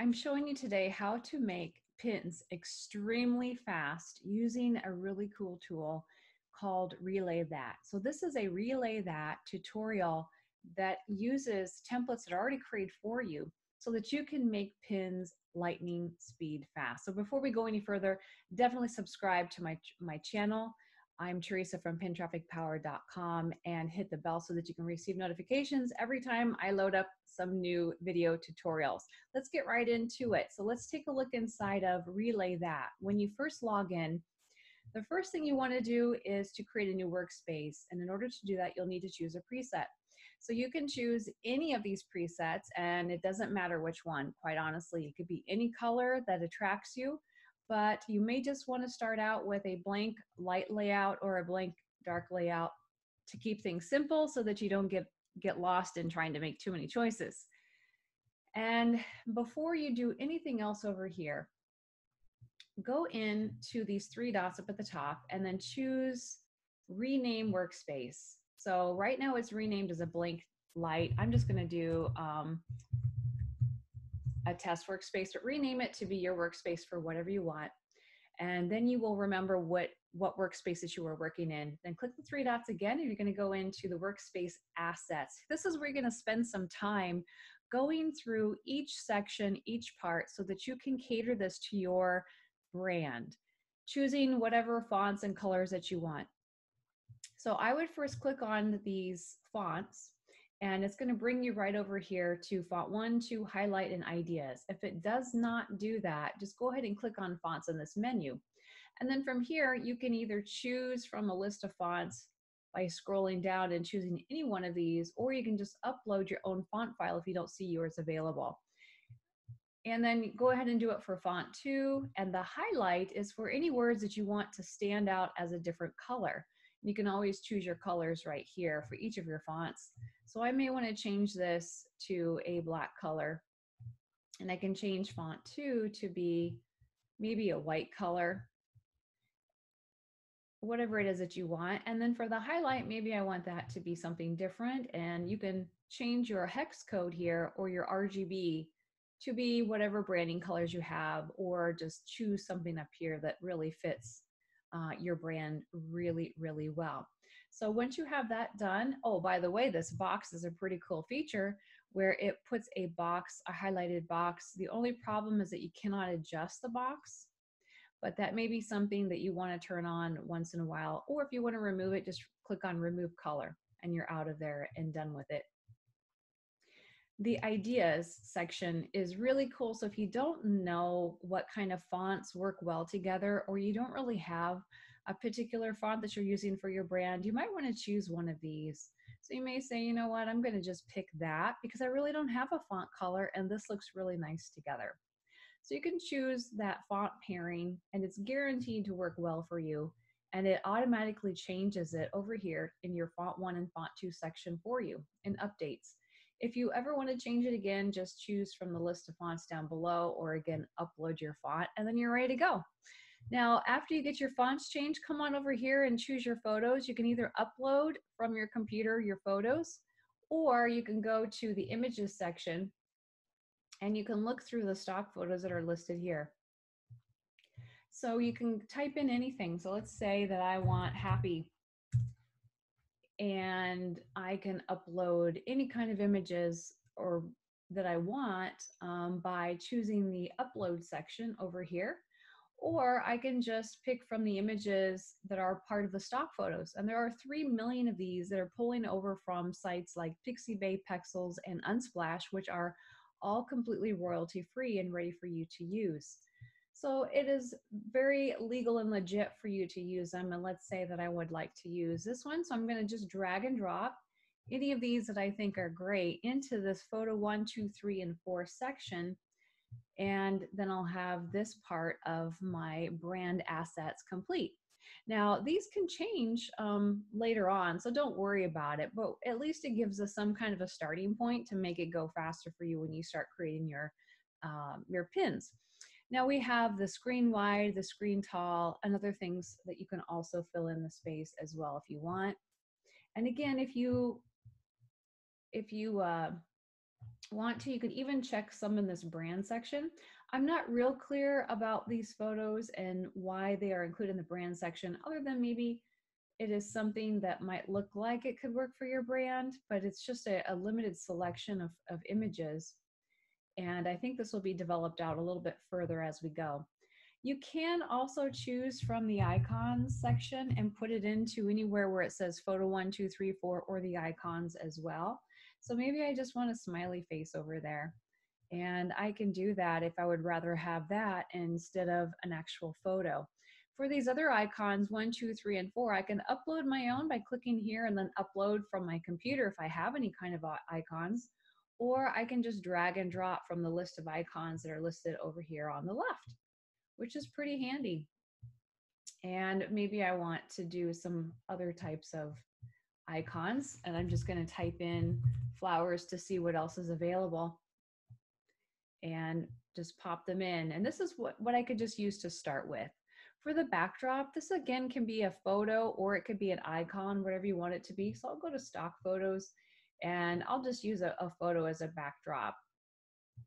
I'm showing you today how to make pins extremely fast using a really cool tool called RelayThat. So this is a RelayThat tutorial that uses templates that are already created for you so that you can make pins lightning speed fast. So before we go any further, definitely subscribe to my, my channel. I'm Teresa from pintrafficpower.com and hit the bell so that you can receive notifications every time I load up some new video tutorials. Let's get right into it. So let's take a look inside of RelayThat. When you first log in, the first thing you want to do is to create a new workspace. And in order to do that, you'll need to choose a preset. So you can choose any of these presets and it doesn't matter which one, quite honestly. It could be any color that attracts you but you may just want to start out with a blank light layout or a blank dark layout to keep things simple so that you don't get, get lost in trying to make too many choices. And before you do anything else over here, go in to these three dots up at the top and then choose rename workspace. So right now it's renamed as a blank light. I'm just gonna do um, a test workspace, but rename it to be your workspace for whatever you want. And then you will remember what, what workspaces you were working in. Then click the three dots again, and you're gonna go into the workspace assets. This is where you're gonna spend some time going through each section, each part, so that you can cater this to your brand, choosing whatever fonts and colors that you want. So I would first click on these fonts and it's going to bring you right over here to font one, to highlight and ideas. If it does not do that, just go ahead and click on fonts in this menu. And then from here, you can either choose from a list of fonts by scrolling down and choosing any one of these, or you can just upload your own font file if you don't see yours available. And then go ahead and do it for font two. And the highlight is for any words that you want to stand out as a different color. You can always choose your colors right here for each of your fonts. So I may want to change this to a black color. And I can change font two to be maybe a white color, whatever it is that you want. And then for the highlight, maybe I want that to be something different. And you can change your hex code here or your RGB to be whatever branding colors you have, or just choose something up here that really fits uh, your brand really, really well. So once you have that done, oh, by the way, this box is a pretty cool feature where it puts a box, a highlighted box. The only problem is that you cannot adjust the box, but that may be something that you want to turn on once in a while. Or if you want to remove it, just click on remove color and you're out of there and done with it the ideas section is really cool. So if you don't know what kind of fonts work well together, or you don't really have a particular font that you're using for your brand, you might want to choose one of these. So you may say, you know what, I'm going to just pick that because I really don't have a font color and this looks really nice together. So you can choose that font pairing and it's guaranteed to work well for you. And it automatically changes it over here in your font one and font two section for you and updates. If you ever want to change it again, just choose from the list of fonts down below or again, upload your font and then you're ready to go. Now, after you get your fonts changed, come on over here and choose your photos. You can either upload from your computer your photos or you can go to the images section and you can look through the stock photos that are listed here. So you can type in anything. So let's say that I want happy and I can upload any kind of images or that I want um, by choosing the upload section over here. Or I can just pick from the images that are part of the stock photos. And there are 3 million of these that are pulling over from sites like Pixabay, Pexels, and Unsplash, which are all completely royalty free and ready for you to use. So it is very legal and legit for you to use them. And let's say that I would like to use this one. So I'm going to just drag and drop any of these that I think are great into this photo one, two, three, and four section. And then I'll have this part of my brand assets complete. Now, these can change um, later on, so don't worry about it, but at least it gives us some kind of a starting point to make it go faster for you when you start creating your, um, your pins. Now we have the screen wide, the screen tall, and other things that you can also fill in the space as well if you want. And again, if you if you uh, want to, you could even check some in this brand section. I'm not real clear about these photos and why they are included in the brand section, other than maybe it is something that might look like it could work for your brand, but it's just a, a limited selection of, of images. And I think this will be developed out a little bit further as we go. You can also choose from the icons section and put it into anywhere where it says photo one, two, three, four, or the icons as well. So maybe I just want a smiley face over there. And I can do that if I would rather have that instead of an actual photo. For these other icons, one, two, three, and four, I can upload my own by clicking here and then upload from my computer if I have any kind of uh, icons, or I can just drag and drop from the list of icons that are listed over here on the left, which is pretty handy. And maybe I want to do some other types of icons, and I'm just gonna type in flowers to see what else is available and just pop them in. And this is what, what I could just use to start with. For the backdrop, this again can be a photo or it could be an icon, whatever you want it to be. So I'll go to stock photos and I'll just use a, a photo as a backdrop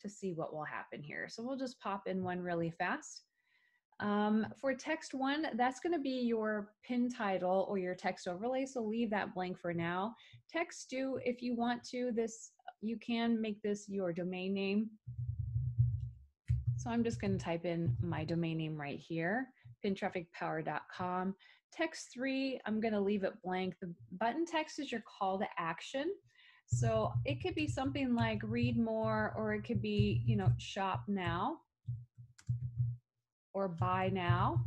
to see what will happen here. So we'll just pop in one really fast. Um, for text one, that's going to be your pin title or your text overlay. So leave that blank for now. Text two, if you want to, this you can make this your domain name. So I'm just going to type in my domain name right here, pintrafficpower.com. Text three, I'm going to leave it blank. The button text is your call to action. So it could be something like read more, or it could be, you know, shop now, or buy now,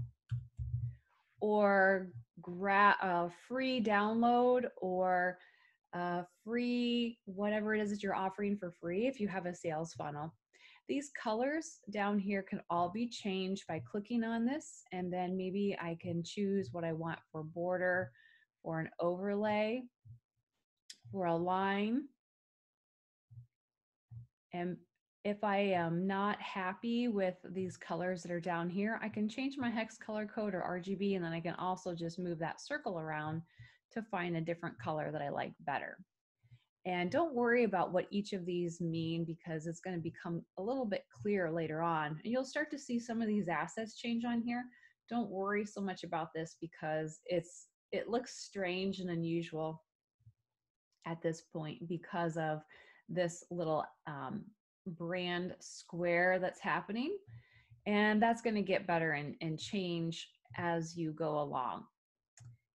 or grab uh, free download, or uh, free whatever it is that you're offering for free if you have a sales funnel. These colors down here can all be changed by clicking on this and then maybe I can choose what I want for border, for an overlay, for a line. And if I am not happy with these colors that are down here, I can change my hex color code or RGB and then I can also just move that circle around to find a different color that I like better. And don't worry about what each of these mean because it's going to become a little bit clearer later on. And you'll start to see some of these assets change on here. Don't worry so much about this because it's it looks strange and unusual at this point because of this little um, brand square that's happening. And that's going to get better and, and change as you go along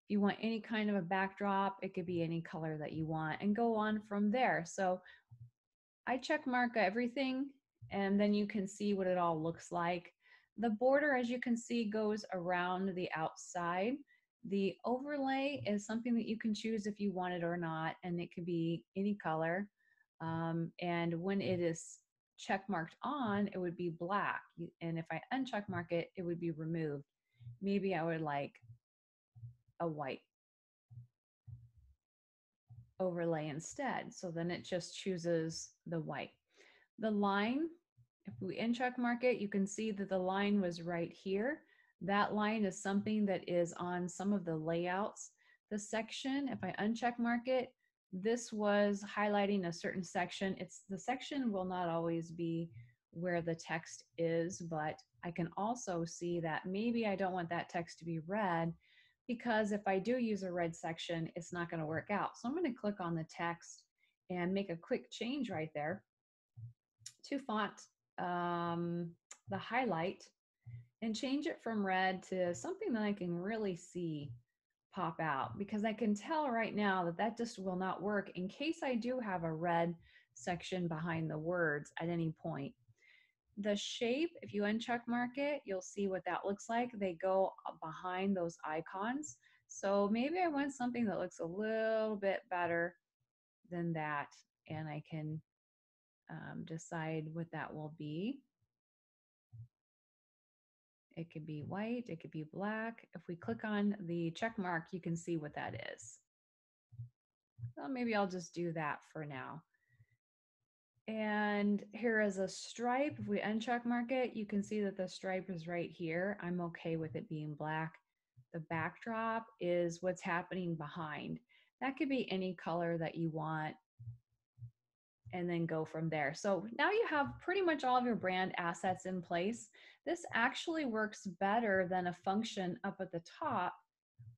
If you want any kind of a backdrop, it could be any color that you want and go on from there. So I check mark everything and then you can see what it all looks like. The border, as you can see, goes around the outside. The overlay is something that you can choose if you want it or not, and it could be any color. Um, and when it is check marked on, it would be black. And if I uncheck mark it, it would be removed. Maybe I would like a white overlay instead. So then it just chooses the white. The line, if we uncheck mark it, you can see that the line was right here. That line is something that is on some of the layouts. The section, if I uncheck mark it, this was highlighting a certain section. It's the section will not always be where the text is, but I can also see that maybe I don't want that text to be red because if I do use a red section, it's not going to work out. So I'm going to click on the text and make a quick change right there to font um, the highlight and change it from red to something that I can really see pop out because I can tell right now that that just will not work in case I do have a red section behind the words at any point. The shape, if you uncheck mark it, you'll see what that looks like. They go behind those icons. So maybe I want something that looks a little bit better than that and I can um, decide what that will be. It could be white, it could be black. If we click on the check mark, you can see what that is. Well, maybe I'll just do that for now. And here is a stripe. If we uncheck mark it, you can see that the stripe is right here. I'm okay with it being black. The backdrop is what's happening behind. That could be any color that you want. And then go from there. So now you have pretty much all of your brand assets in place. This actually works better than a function up at the top,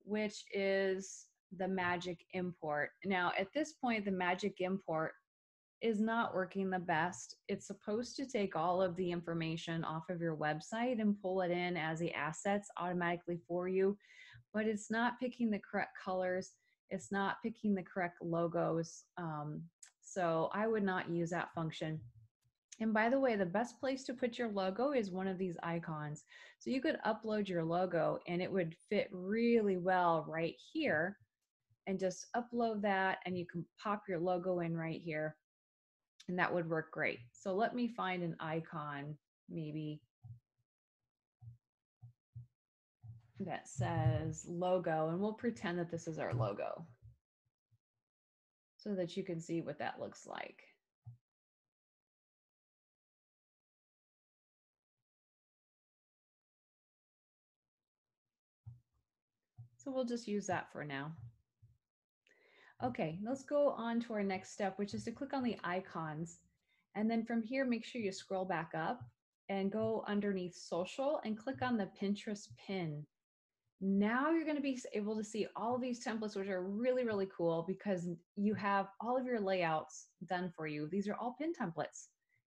which is the magic import. Now, at this point, the magic import is not working the best. It's supposed to take all of the information off of your website and pull it in as the assets automatically for you, but it's not picking the correct colors. It's not picking the correct logos. Um, so I would not use that function. And by the way, the best place to put your logo is one of these icons. So you could upload your logo and it would fit really well right here and just upload that and you can pop your logo in right here and that would work great. So let me find an icon maybe that says logo and we'll pretend that this is our logo so that you can see what that looks like. So we'll just use that for now. Okay, let's go on to our next step, which is to click on the icons. And then from here, make sure you scroll back up and go underneath social and click on the Pinterest pin. Now you're going to be able to see all these templates, which are really, really cool because you have all of your layouts done for you. These are all pin templates,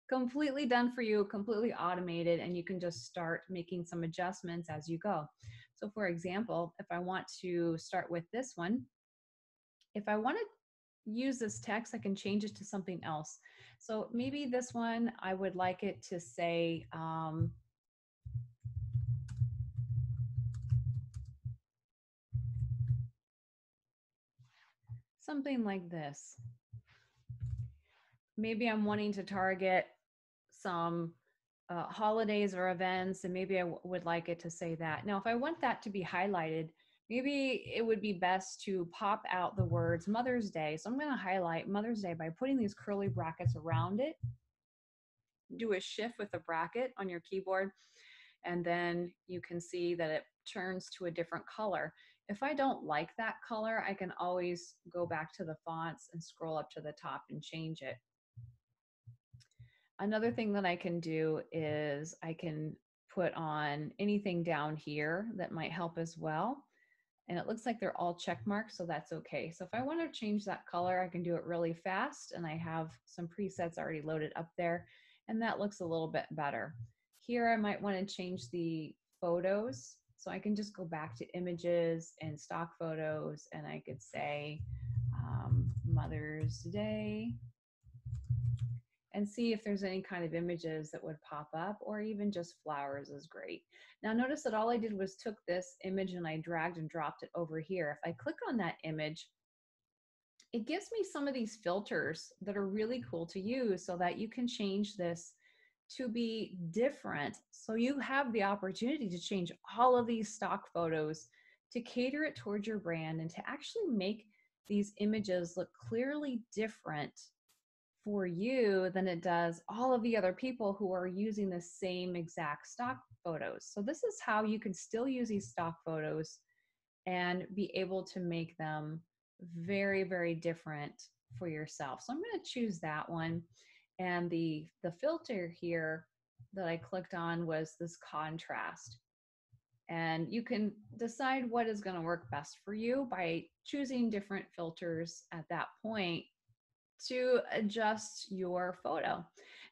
completely done for you, completely automated, and you can just start making some adjustments as you go. So for example, if I want to start with this one, if I want to use this text, I can change it to something else. So maybe this one, I would like it to say, um, something like this. Maybe I'm wanting to target some uh, holidays or events, and maybe I would like it to say that. Now, if I want that to be highlighted, maybe it would be best to pop out the words Mother's Day. So I'm going to highlight Mother's Day by putting these curly brackets around it. Do a shift with the bracket on your keyboard, and then you can see that it turns to a different color. If I don't like that color, I can always go back to the fonts and scroll up to the top and change it. Another thing that I can do is I can put on anything down here that might help as well. And it looks like they're all check marks, so that's okay. So if I want to change that color, I can do it really fast and I have some presets already loaded up there and that looks a little bit better. Here I might want to change the photos so I can just go back to images and stock photos and I could say um, Mother's Day and see if there's any kind of images that would pop up or even just flowers is great. Now notice that all I did was took this image and I dragged and dropped it over here. If I click on that image, it gives me some of these filters that are really cool to use so that you can change this to be different. So you have the opportunity to change all of these stock photos to cater it towards your brand and to actually make these images look clearly different for you than it does all of the other people who are using the same exact stock photos. So this is how you can still use these stock photos and be able to make them very, very different for yourself. So I'm going to choose that one. And the, the filter here that I clicked on was this contrast. And you can decide what is going to work best for you by choosing different filters at that point to adjust your photo.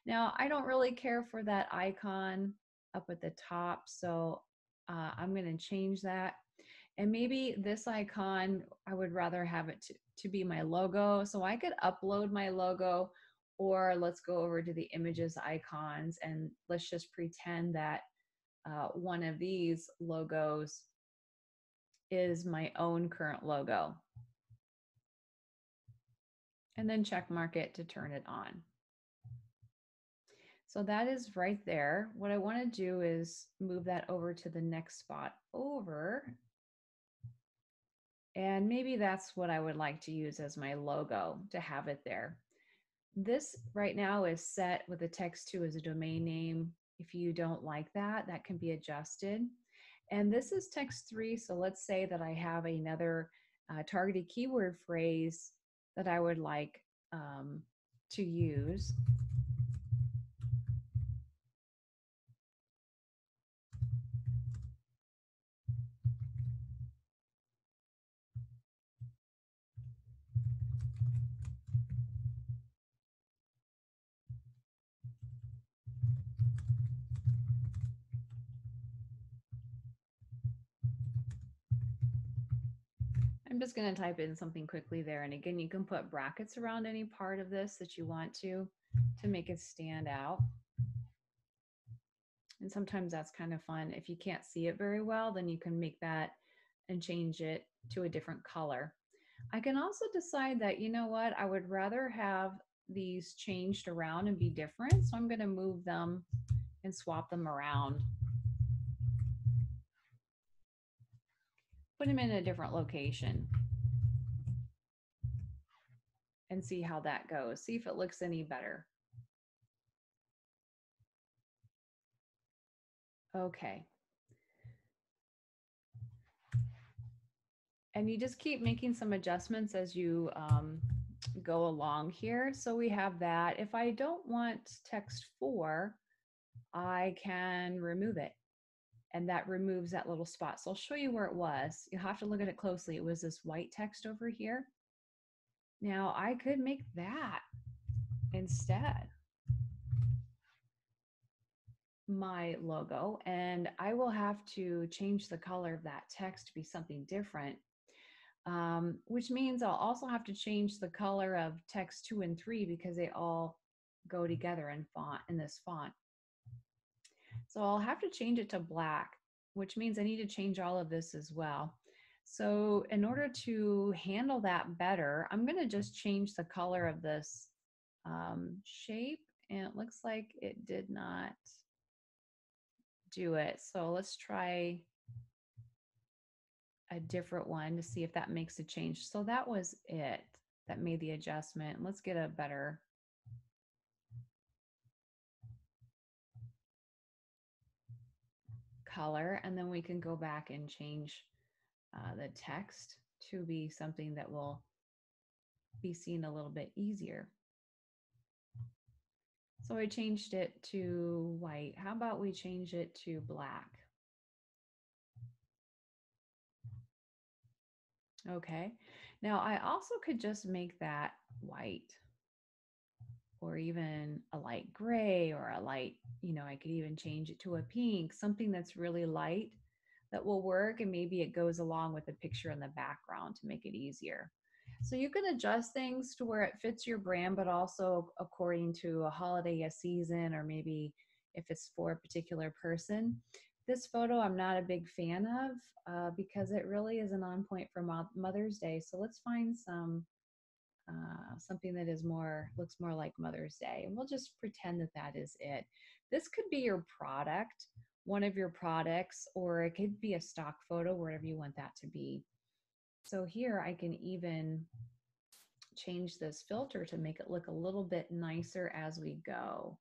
Now, I don't really care for that icon up at the top, so uh, I'm going to change that. And maybe this icon, I would rather have it to, to be my logo. So I could upload my logo or let's go over to the images icons and let's just pretend that uh, one of these logos is my own current logo. And then check mark it to turn it on. So that is right there. What I want to do is move that over to the next spot over. And maybe that's what I would like to use as my logo to have it there. This right now is set with the text two as a domain name. If you don't like that, that can be adjusted. And this is text three. So let's say that I have another uh, targeted keyword phrase that I would like um, to use. Going to type in something quickly there. And again, you can put brackets around any part of this that you want to, to make it stand out. And sometimes that's kind of fun. If you can't see it very well, then you can make that and change it to a different color. I can also decide that, you know what, I would rather have these changed around and be different. So I'm going to move them and swap them around. put them in a different location and see how that goes. See if it looks any better. Okay. And you just keep making some adjustments as you um, go along here. So we have that. If I don't want text four, I can remove it and that removes that little spot. So I'll show you where it was. You'll have to look at it closely. It was this white text over here. Now I could make that instead my logo and I will have to change the color of that text to be something different um, which means I'll also have to change the color of text two and three because they all go together in font in this font. So I'll have to change it to black, which means I need to change all of this as well. So in order to handle that better, I'm going to just change the color of this um, shape. And it looks like it did not do it. So let's try a different one to see if that makes a change. So that was it that made the adjustment. Let's get a better color and then we can go back and change uh, the text to be something that will be seen a little bit easier. So I changed it to white. How about we change it to black? Okay, now I also could just make that white or even a light gray or a light, you know, I could even change it to a pink, something that's really light that will work. And maybe it goes along with the picture in the background to make it easier. So you can adjust things to where it fits your brand, but also according to a holiday, a season, or maybe if it's for a particular person. This photo I'm not a big fan of uh, because it really isn't on point for Mother's Day. So let's find some uh, something that is more looks more like Mother's Day, and we'll just pretend that that is it. This could be your product, one of your products, or it could be a stock photo, wherever you want that to be. So here I can even change this filter to make it look a little bit nicer as we go.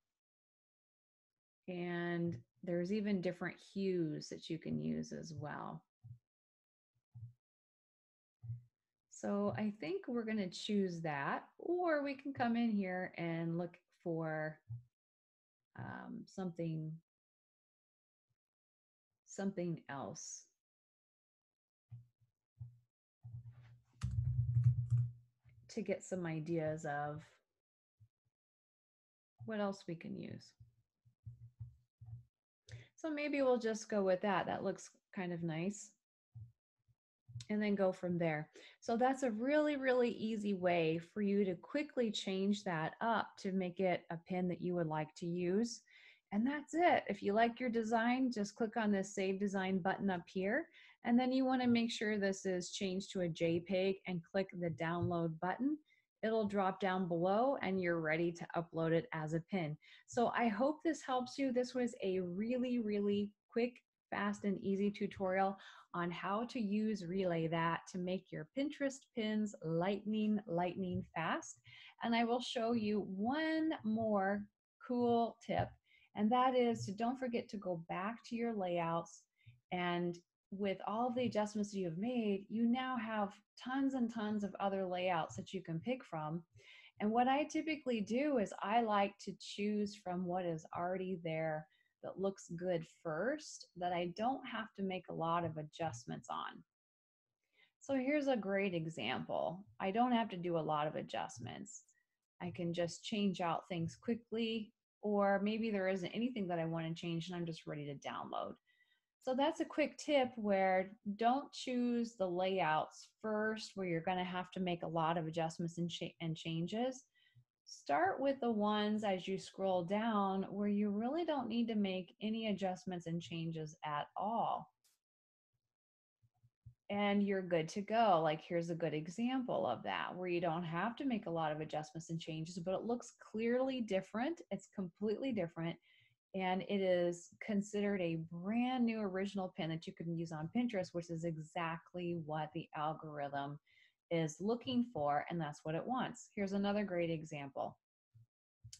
And there's even different hues that you can use as well. So I think we're going to choose that, or we can come in here and look for um, something, something else. To get some ideas of what else we can use. So maybe we'll just go with that. That looks kind of nice and then go from there. So that's a really, really easy way for you to quickly change that up to make it a pin that you would like to use. And that's it. If you like your design, just click on this Save Design button up here. And then you want to make sure this is changed to a JPEG and click the Download button. It'll drop down below and you're ready to upload it as a pin. So I hope this helps you. This was a really, really quick, fast, and easy tutorial on how to use RelayThat to make your Pinterest pins lightning, lightning fast. And I will show you one more cool tip, and that is to don't forget to go back to your layouts and with all of the adjustments you have made, you now have tons and tons of other layouts that you can pick from. And what I typically do is I like to choose from what is already there that looks good first that I don't have to make a lot of adjustments on. So here's a great example. I don't have to do a lot of adjustments. I can just change out things quickly, or maybe there isn't anything that I want to change and I'm just ready to download. So that's a quick tip where don't choose the layouts first where you're going to have to make a lot of adjustments and, ch and changes. Start with the ones as you scroll down where you really don't need to make any adjustments and changes at all. And you're good to go. Like here's a good example of that where you don't have to make a lot of adjustments and changes, but it looks clearly different. It's completely different and it is considered a brand new original pin that you can use on Pinterest, which is exactly what the algorithm is looking for, and that's what it wants. Here's another great example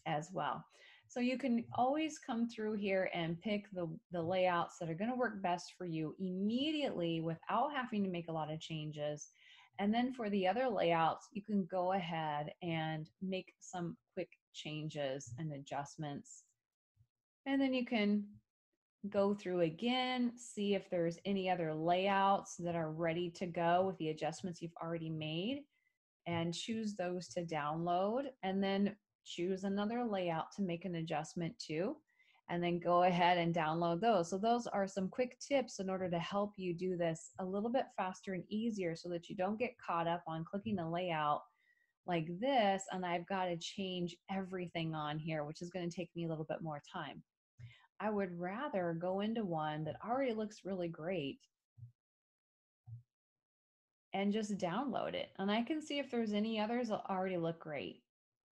as well. So you can always come through here and pick the, the layouts that are gonna work best for you immediately without having to make a lot of changes. And then for the other layouts, you can go ahead and make some quick changes and adjustments and then you can go through again, see if there's any other layouts that are ready to go with the adjustments you've already made and choose those to download and then choose another layout to make an adjustment to and then go ahead and download those. So those are some quick tips in order to help you do this a little bit faster and easier so that you don't get caught up on clicking a layout like this and I've got to change everything on here, which is going to take me a little bit more time. I would rather go into one that already looks really great and just download it. And I can see if there's any others that already look great.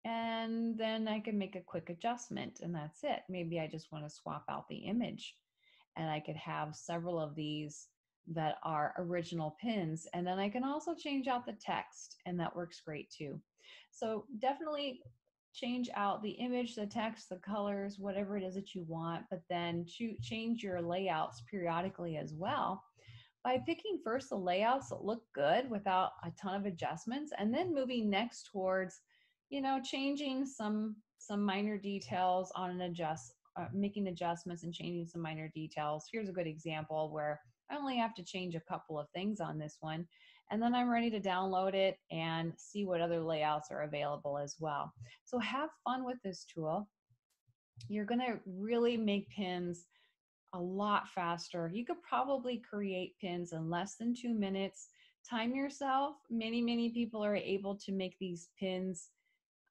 And then I can make a quick adjustment and that's it. Maybe I just want to swap out the image and I could have several of these that are original pins. And then I can also change out the text and that works great too. So definitely change out the image, the text, the colors, whatever it is that you want, but then change your layouts periodically as well by picking first the layouts that look good without a ton of adjustments and then moving next towards you know changing some some minor details on an adjust uh, making adjustments and changing some minor details here's a good example where i only have to change a couple of things on this one and then I'm ready to download it and see what other layouts are available as well. So have fun with this tool. You're gonna really make pins a lot faster. You could probably create pins in less than two minutes. Time yourself. Many, many people are able to make these pins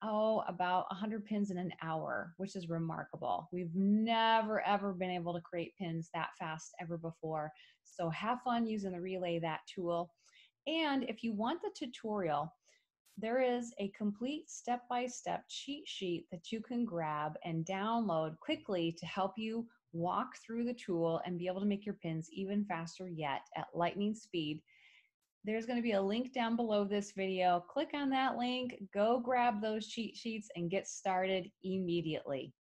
oh, about 100 pins in an hour, which is remarkable. We've never, ever been able to create pins that fast ever before. So have fun using the RelayThat tool. And if you want the tutorial, there is a complete step-by-step -step cheat sheet that you can grab and download quickly to help you walk through the tool and be able to make your pins even faster yet at lightning speed. There's going to be a link down below this video. Click on that link, go grab those cheat sheets and get started immediately.